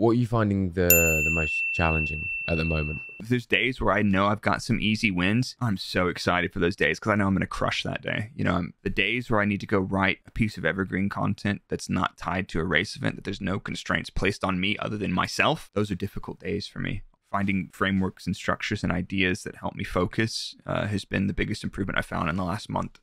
What are you finding the the most challenging at the moment? There's days where I know I've got some easy wins. I'm so excited for those days because I know I'm going to crush that day. You know, I'm, the days where I need to go write a piece of evergreen content that's not tied to a race event, that there's no constraints placed on me other than myself, those are difficult days for me finding frameworks and structures and ideas that help me focus uh, has been the biggest improvement I found in the last month.